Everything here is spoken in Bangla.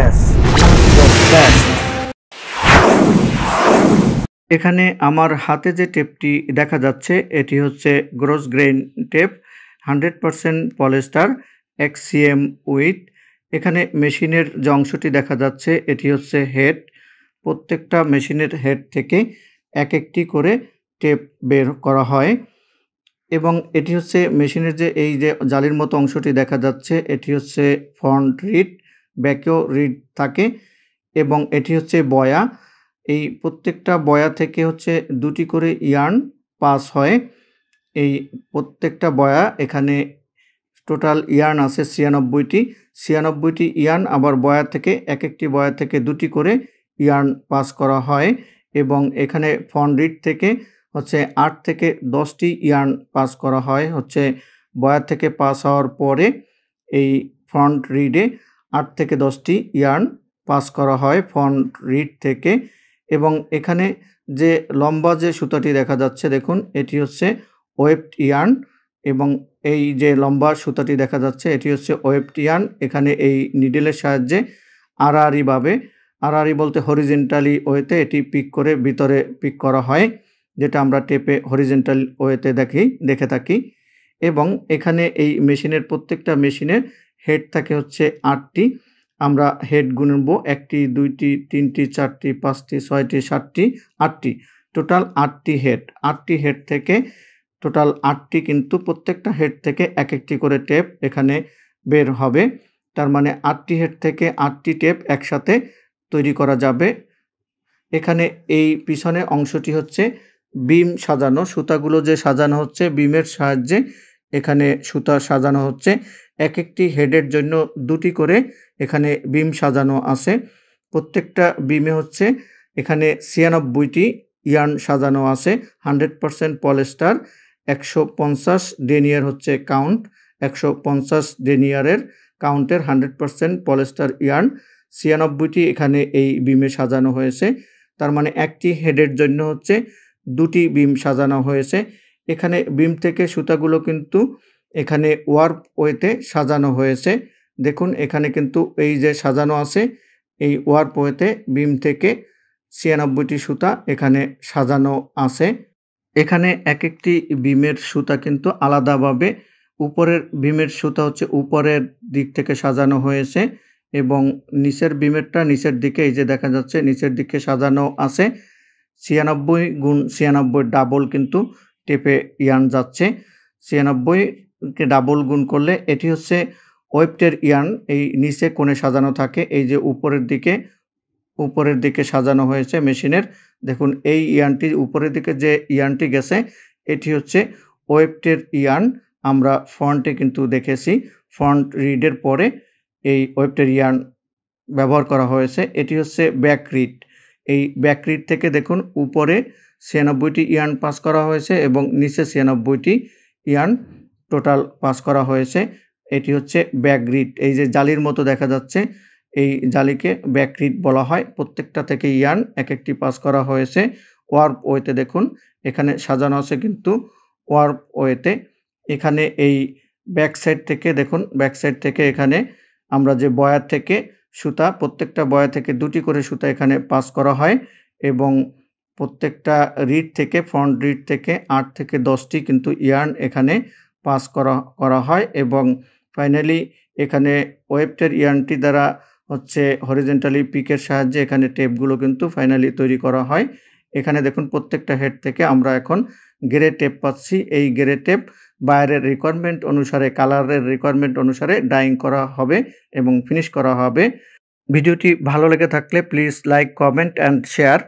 ফিটনেস এখানে আমার হাতে যে টেপটি দেখা যাচ্ছে, এটি হচ্ছে grosgrain tape hundred percent polyester এক্সিএম with এখানে মেশিনের যে অংশটি দেখা যাচ্ছে, এটি হচ্ছে হেড প্রত্যেকটা মেশিনের হেড থেকে এক একটি করে টেপ বের করা হয়। এবং এটি হচ্ছে মেশিনের যে, এই যে জালির মতো অংশটি দেখা যাচ্ছে, এটি হচ্ছে ফ্রন্ট রিড ব্যাকেও রিড থাকে এবং এটি হচ্ছে বয়া। এই প্রত্যেকটা বয়া থেকে হচ্ছে দুটি করে ইয়ার্ন পাস হয়। এই প্রত্যেকটা বয়া এখানে টোটাল ইয়ার্ন আছে ছিয়ানব্বইটি। ছিয়ানব্বইটি ইয়ার্ন আবার বয়া থেকে এক একটি বয়া থেকে দুটি করে ইয়ার্ন পাস করা হয় এবং এখানে ফন্ড রিড থেকে হচ্ছে আট থেকে দশটি ইয়ার্ন পাস করা হয়। হচ্ছে বয়া থেকে পাস হওয়ার পরে এই ফ্রন্ট রিডে আট থেকে দশটি ইয়ার্ন পাস করা হয় ফ্রন্ট রিড থেকে এবং এখানে যে লম্বা যে সুতাটি দেখা যাচ্ছে, দেখুন, এটি হচ্ছে ওয়েবড ইয়ার্ন এবং এই যে লম্বা সুতাটি দেখা যাচ্ছে, এটি হচ্ছে ওয়েবড ইয়ার্ন। এখানে এই নিডেলের সাহায্যে আড়াআড়িভাবে আড়াআড়ি বলতে হরিজেন্টালি ওয়েতে এটি পিক করে ভিতরে পিক করা হয়, যেটা আমরা টেপে হরিজেন্টাল ওয়েতে দেখি, দেখে থাকি। এবং এখানে এই মেশিনের প্রত্যেকটা মেশিনের হেড থাকে হচ্ছে আটটি। আমরা হেড গুনব একটি, দুইটি, তিনটি, চারটি, পাঁচটি, ছয়টি, সাতটি, আটটি। টোটাল আটটি হেড আটটি হেড থেকে টোটাল আটটি কিন্তু প্রত্যেকটা হেড থেকে এক একটি করে টেপ এখানে বের হবে। তার মানে আটটি হেড থেকে আটটি টেপ একসাথে তৈরি করা যাবে। এখানে এই পিছনে অংশটি হচ্ছে বিম সাজানো। সুতাগুলো যে সাজানো হচ্ছে, বিমের সাহায্যে এখানে সুতা সাজানো হচ্ছে। এক একটি হেডের জন্য দুটি করে এখানে বিম সাজানো আছে। প্রত্যেকটা বিমে হচ্ছে এখানে ছিয়ানব্বইটি ইয়ার্ন সাজানো আছে। হান্ড্রেড পারসেন্ট পলেস্টার একশো পঞ্চাশ ডেনিয়ার হচ্ছে কাউন্ট, একশো পঞ্চাশ ডেনিয়ারের কাউন্টের হান্ড্রেড পারসেন্ট পলেস্টার ইয়ার্ন। ছিয়ানব্বইটি এখানে এই বিমে সাজানো হয়েছে। তার মানে একটি হেডের জন্য হচ্ছে দুটি বিম সাজানো হয়েছে। এখানে বিম থেকে সুতাগুলো কিন্তু এখানে ওয়ার্প ওয়েতে সাজানো হয়েছে। দেখুন, এখানে কিন্তু এই যে সাজানো আছে, এই ওয়ার্প ওয়েতে বিম থেকে ছিয়ানব্বইটি সুতা এখানে সাজানো আছে। এখানে এক একটি বিমের সুতা কিন্তু আলাদাভাবে উপরের বিমের সুতা হচ্ছে উপরের দিক থেকে সাজানো হয়েছে এবং নিচের বিমেরটা নিচের দিকে, এই যে দেখা যাচ্ছে, নিচের দিকে সাজানো আছে। ছিয়ানব্বই গুণ ছিয়ানব্বই ডাবল কিন্তু টেপে ইয়ার্ন যাচ্ছে। ছিয়ানব্বইকে ডাবল গুণ করলে এটি হচ্ছে ওয়েবটের ইয়ার্ন। এই নিচে কোণে সাজানো থাকে, এই যে উপরের দিকে উপরের দিকে সাজানো হয়েছে মেশিনের। দেখুন, এই ইয়ার্নটি উপরের দিকে যে ইয়ার্নটি গেছে, এটি হচ্ছে ওয়েবটের ইয়ার্ন। আমরা ফ্রন্টে কিন্তু দেখেছি ফ্রন্ট রিডের পরে এই ওয়েবটের ইয়ার্ন ব্যবহার করা হয়েছে। এটি হচ্ছে ব্যাক রিড। এই ব্যাক রিড থেকে দেখুন, উপরে ছিয়ানব্বইটি ইয়ার্ন পাস করা হয়েছে এবং নিচে ছিয়ানব্বইটি ইয়ার্ন টোটাল পাস করা হয়েছে। এটি হচ্ছে ব্যাক রিড এই যে জালির মতো দেখা যাচ্ছে, এই জালিকে ব্যাক রিড বলা হয়। প্রত্যেকটা থেকে ইয়ার্ন এক একটি পাস করা হয়েছে। ওয়ার্প ওয়েতে দেখুন, এখানে সাজানো আছে কিন্তু ওয়ার্প ওয়েতে। এখানে এই ব্যাক সাইড থেকে দেখুন, ব্যাক সাইড থেকে এখানে আমরা যে বয়ার থেকে সুতা, প্রত্যেকটা বয়া থেকে দুটি করে সুতা এখানে পাস করা হয় এবং প্রত্যেকটা রিড থেকে ফ্রন্ট রিড থেকে আট থেকে দশটি কিন্তু ইয়ার্ন এখানে পাস করা করা হয় এবং ফাইনালি এখানে ওয়েবটের ইয়ার্নটি দ্বারা হচ্ছে হরিজেন্টালি পিকের সাহায্যে এখানে টেপগুলো কিন্তু ফাইনালি তৈরি করা হয়। এখানে দেখুন প্রত্যেকটা হেড থেকে আমরা এখন গেরে টেপ পাচ্ছি। এই গেরে টেপ বাইরের রিকোয়ারমেন্ট অনুসারে কালারের রিকোয়ারমেন্ট অনুসারে ডাইং করা হবে এবং ফিনিশ করা হবে। ভিডিওটি ভালো লেগে থাকলে please like comment and share